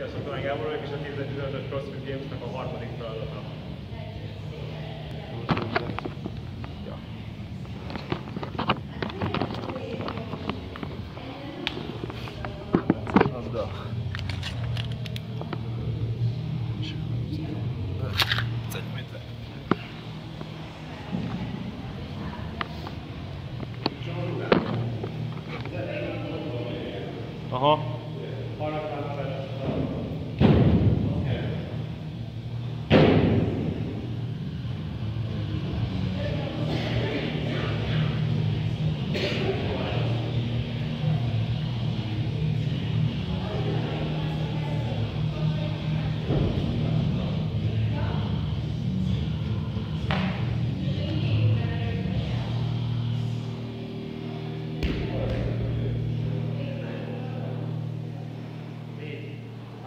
Sziasztok, Talán Gábor vagyok, és a 2015-ös CrossFit Games-nak a harmadik feladata. Aha.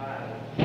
ပါ